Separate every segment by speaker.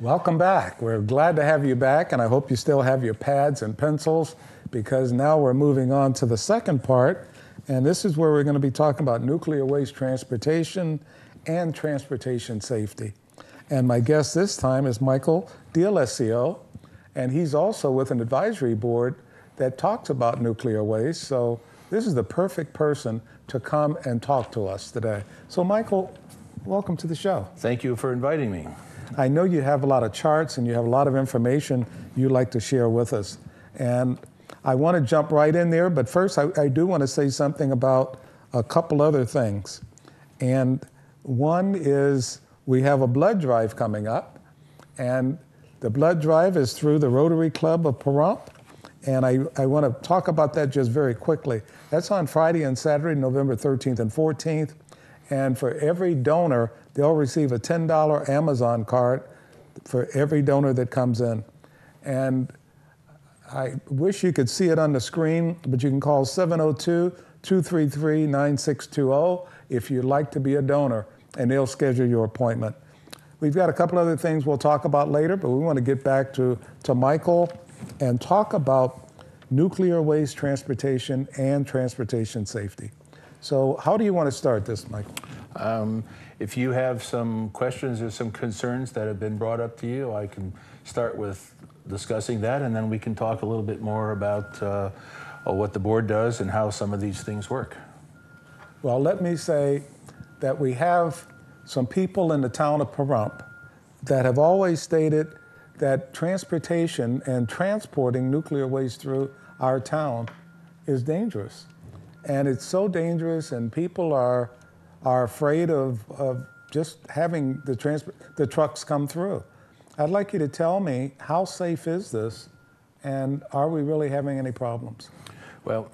Speaker 1: Welcome back. We're glad to have you back, and I hope you still have your pads and pencils because now we're moving on to the second part, and this is where we're going to be talking about nuclear waste transportation and transportation safety. And my guest this time is Michael D'Allessio, and he's also with an advisory board that talks about nuclear waste. So this is the perfect person to come and talk to us today. So, Michael, welcome to the show.
Speaker 2: Thank you for inviting me.
Speaker 1: I know you have a lot of charts and you have a lot of information you'd like to share with us. And I want to jump right in there, but first I, I do want to say something about a couple other things. And one is we have a blood drive coming up, and the blood drive is through the Rotary Club of Pahrump. And I, I want to talk about that just very quickly. That's on Friday and Saturday, November 13th and 14th. And for every donor, they'll receive a $10 Amazon card for every donor that comes in. And I wish you could see it on the screen, but you can call 702 233 9620 if you'd like to be a donor, and they'll schedule your appointment. We've got a couple other things we'll talk about later, but we want to get back to, to Michael and talk about nuclear waste transportation and transportation safety. So, how do you want to start this, Michael? Um,
Speaker 2: if you have some questions or some concerns that have been brought up to you, I can start with discussing that, and then we can talk a little bit more about uh, what the board does and how some of these things work.
Speaker 1: Well, let me say that we have some people in the town of Pahrump that have always stated that transportation and transporting nuclear waste through our town is dangerous. And it's so dangerous, and people are, are afraid of, of just having the, transport, the trucks come through. I'd like you to tell me how safe is this, and are we really having any problems?
Speaker 2: Well,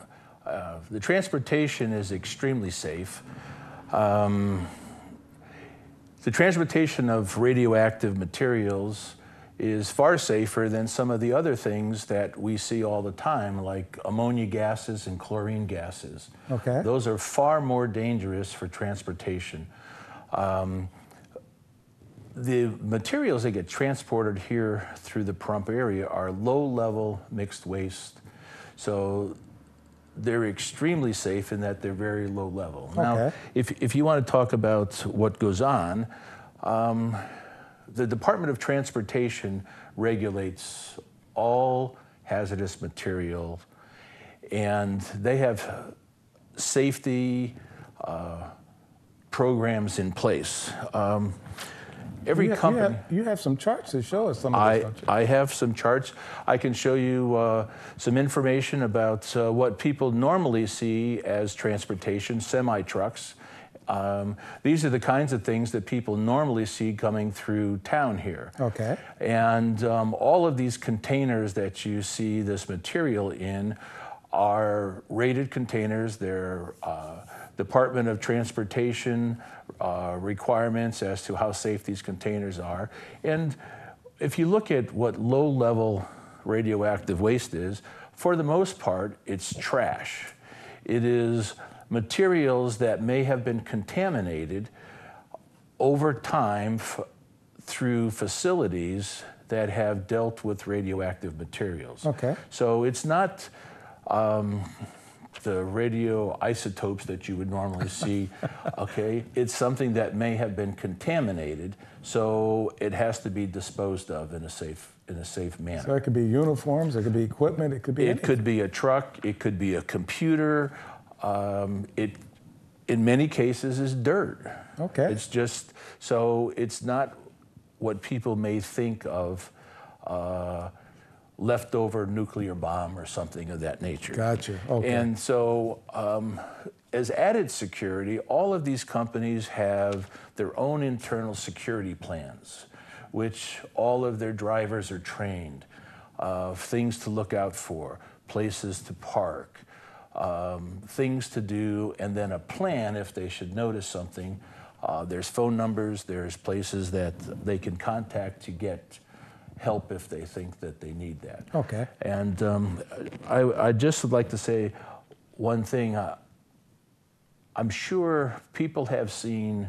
Speaker 2: uh, the transportation is extremely safe. Um, the transportation of radioactive materials is far safer than some of the other things that we see all the time, like ammonia gases and chlorine gases.
Speaker 1: Okay.
Speaker 2: Those are far more dangerous for transportation. Um, the materials that get transported here through the Pahrump area are low-level mixed waste. So they're extremely safe in that they're very low level.
Speaker 1: Okay.
Speaker 2: Now, if, if you want to talk about what goes on, um, the Department of Transportation regulates all hazardous material, and they have safety uh, programs in place. Um, every
Speaker 1: you have,
Speaker 2: company.
Speaker 1: You have, you have, some charts to show us some of
Speaker 2: I,
Speaker 1: this,
Speaker 2: I have some charts. I can show you uh, some information about uh, what people normally see as transportation, semi trucks. Um, these are the kinds of things that people normally see coming through town here.
Speaker 1: Okay.
Speaker 2: And um, all of these containers that you see this material in are rated containers. They're uh, Department of Transportation uh, requirements as to how safe these containers are. And if you look at what low level radioactive waste is, for the most part, it's trash. It is materials that may have been contaminated over time through facilities that have dealt with radioactive materials.
Speaker 1: Okay.
Speaker 2: So it's not um, the radioisotopes that you would normally see. okay, it's something that may have been contaminated, so it has to be disposed of in a safe in a safe manner.
Speaker 1: So it could be uniforms, it could be equipment, it could be.
Speaker 2: It
Speaker 1: anything.
Speaker 2: could be a truck, it could be a computer. Um, it, in many cases, is dirt.
Speaker 1: Okay.
Speaker 2: It's just so it's not what people may think of. Uh, leftover nuclear bomb or something of that nature.
Speaker 1: Gotcha. Okay.
Speaker 2: And so, um, as added security, all of these companies have their own internal security plans, which all of their drivers are trained, uh, things to look out for, places to park, um, things to do, and then a plan if they should notice something. Uh, there's phone numbers, there's places that they can contact to get help if they think that they need that.
Speaker 1: Okay.
Speaker 2: And um, I, I just would like to say one thing. Uh, I'm sure people have seen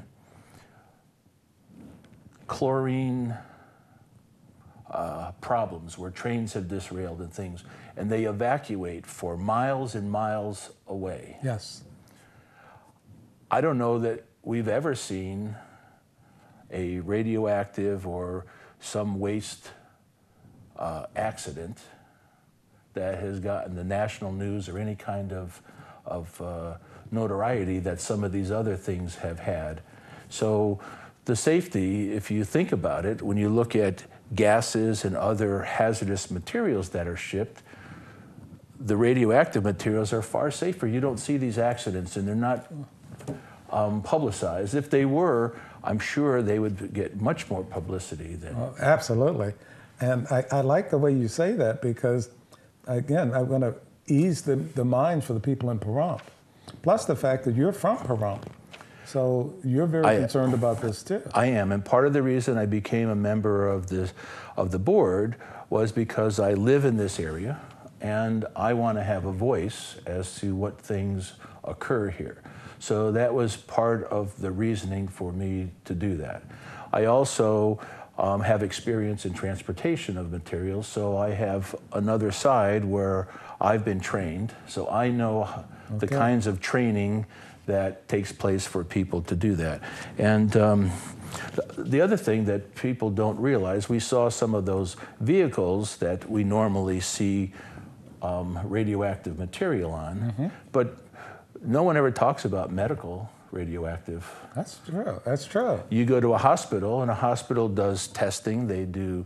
Speaker 2: chlorine uh, problems where trains have disrailed and things, and they evacuate for miles and miles away.
Speaker 1: Yes.
Speaker 2: I don't know that we've ever seen a radioactive or some waste uh, accident that has gotten the national news or any kind of, of uh, notoriety that some of these other things have had. So, the safety, if you think about it, when you look at gases and other hazardous materials that are shipped, the radioactive materials are far safer. You don't see these accidents and they're not um, publicized. If they were, I'm sure they would get much more publicity than.
Speaker 1: Well, absolutely. And I, I, like the way you say that because, again, I'm going to ease the, the minds for the people in Pahrump. Plus the fact that you're from Pahrump. So you're very I, concerned about this too.
Speaker 2: I am, and part of the reason I became a member of this of the board was because I live in this area, and I want to have a voice as to what things occur here. So that was part of the reasoning for me to do that. I also um, have experience in transportation of materials, so I have another side where I've been trained, so I know okay. the kinds of training that takes place for people to do that. And um, the other thing that people don't realize, we saw some of those vehicles that we normally see um, radioactive material on, mm-hmm. but no one ever talks about medical radioactive.
Speaker 1: That's true. That's true.
Speaker 2: You go to a hospital, and a hospital does testing. They do,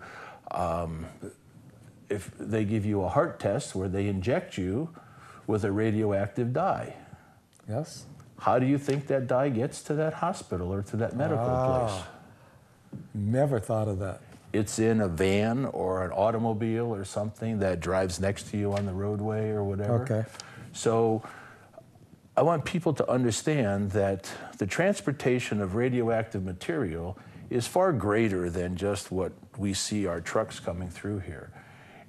Speaker 2: um, if they give you a heart test where they inject you with a radioactive dye.
Speaker 1: Yes.
Speaker 2: How do you think that dye gets to that hospital or to that medical ah, place?
Speaker 1: Never thought of that.
Speaker 2: It's in a van or an automobile or something that drives next to you on the roadway or whatever.
Speaker 1: Okay.
Speaker 2: So I want people to understand that the transportation of radioactive material is far greater than just what we see our trucks coming through here.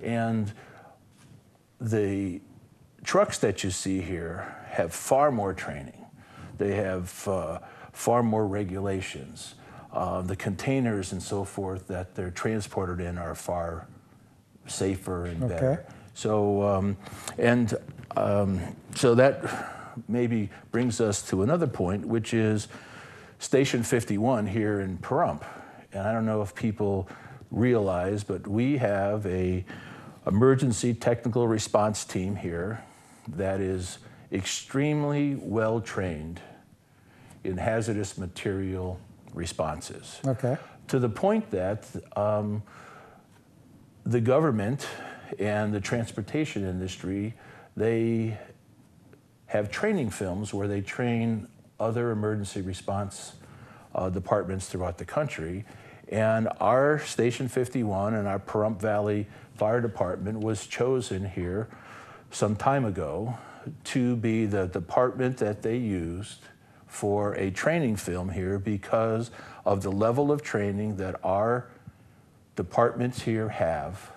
Speaker 2: And the trucks that you see here have far more training they have uh, far more regulations. Uh, the containers and so forth that they're transported in are far safer and
Speaker 1: okay.
Speaker 2: better. So, um, and um, so that maybe brings us to another point, which is Station 51 here in Pahrump. And I don't know if people realize, but we have a emergency technical response team here that is extremely well trained in hazardous material responses.
Speaker 1: Okay.
Speaker 2: To the point that um, the government and the transportation industry, they have training films where they train other emergency response uh, departments throughout the country. And our Station 51 and our Pahrump Valley Fire Department was chosen here some time ago to be the department that they used for a training film here because of the level of training that our departments here have.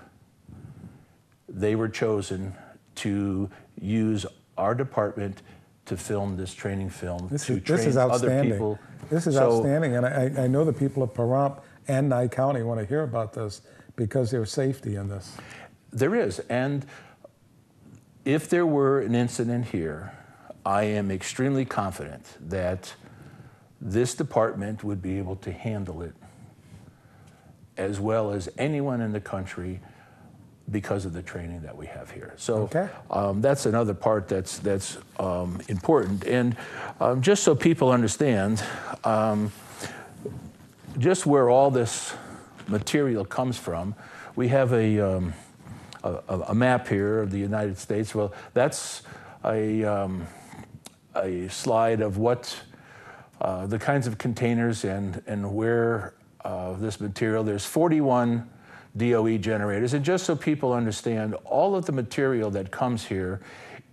Speaker 2: They were chosen to use our department to film this training film
Speaker 1: this
Speaker 2: to
Speaker 1: is,
Speaker 2: train
Speaker 1: this is
Speaker 2: other people.
Speaker 1: This is so, outstanding, and I, I know the people of Pahrump and Nye County want to hear about this because there's safety in this.
Speaker 2: There is, and if there were an incident here, I am extremely confident that this department would be able to handle it as well as anyone in the country because of the training that we have here. So
Speaker 1: okay.
Speaker 2: um, that's another part that's that's um, important. And um, just so people understand, um, just where all this material comes from, we have a um, a, a, map here of the United States. Well, that's a, um, a slide of what uh, the kinds of containers and, and where uh, this material, there's 41 DOE generators. And just so people understand, all of the material that comes here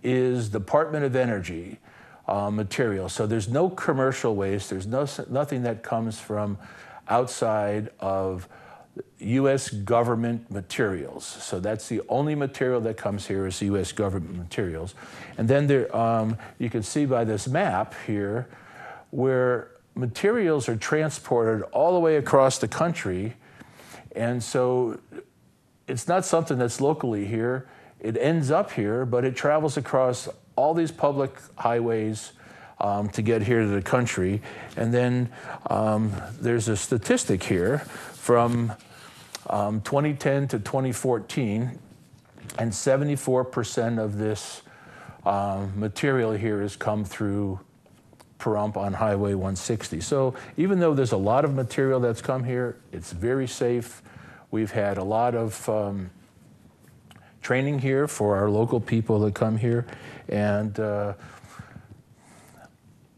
Speaker 2: is Department of Energy uh, material. So there's no commercial waste, there's no, nothing that comes from outside of U.S. government materials. So that's the only material that comes here is U.S. government materials. And then there, um, you can see by this map here where materials are transported all the way across the country. And so it's not something that's locally here. It ends up here, but it travels across all these public highways um, to get here to the country. And then um, there's a statistic here from um, 2010 to 2014, and 74% of this um, material here has come through Pahrump on Highway 160. So even though there's a lot of material that's come here, it's very safe. We've had a lot of um, training here for our local people that come here, and uh,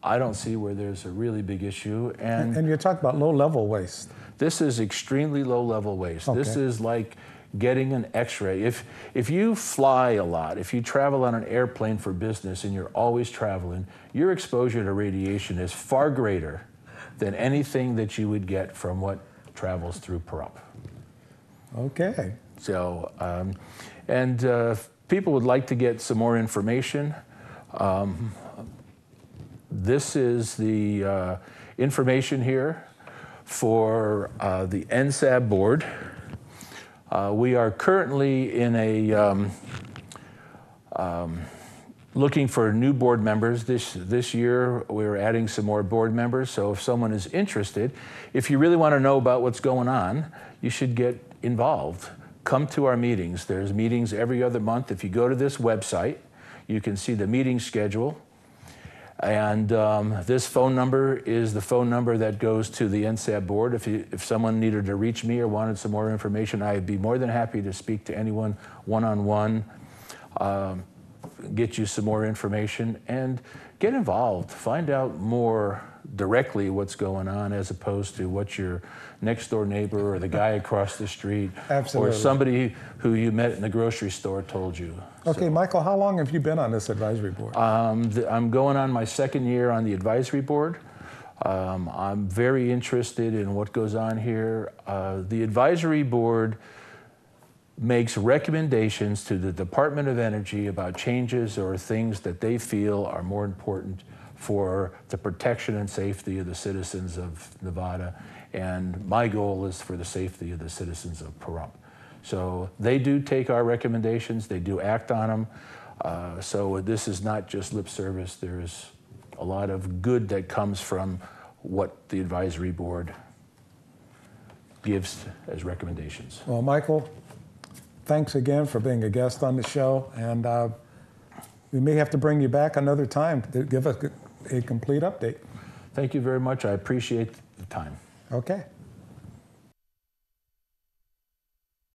Speaker 2: I don't see where there's a really big issue. And
Speaker 1: And you're talking about low-level waste.
Speaker 2: this is extremely low level waste. This is like getting an x-ray. If if you fly a lot, if you travel on an airplane for business and you're always traveling, your exposure to radiation is far greater than anything that you would get from what travels through Pahrump.
Speaker 1: Okay.
Speaker 2: So, um, and uh, people would like to get some more information. Um, this is the uh, information here for uh, the NSAB board. Uh, we are currently in a um, um, looking for new board members. This this year we're adding some more board members. So if someone is interested, if you really want to know about what's going on, you should get involved. Come to our meetings. There's meetings every other month. If you go to this website, you can see the meeting schedule. And um, this phone number is the phone number that goes to the NSAB board. If, you, if someone needed to reach me or wanted some more information, I'd be more than happy to speak to anyone one on one, get you some more information, and get involved. Find out more directly what's going on as opposed to what your next door neighbor or the guy across the street
Speaker 1: Absolutely.
Speaker 2: or somebody who you met in the grocery store told you.
Speaker 1: Okay, Michael, how long have you been on this advisory board?
Speaker 2: Um, th- I'm going on my second year on the advisory board. Um, I'm very interested in what goes on here. Uh, the advisory board makes recommendations to the Department of Energy about changes or things that they feel are more important for the protection and safety of the citizens of Nevada. And my goal is for the safety of the citizens of Pahrump. So they do take our recommendations, they do act on them. Uh, so this is not just lip service, there's a lot of good that comes from what the advisory board gives as recommendations.
Speaker 1: Well, Michael, thanks again for being a guest on the show, and uh, we may have to bring you back another time to give us a complete update.
Speaker 2: Thank you very much. I appreciate the time.
Speaker 1: Okay.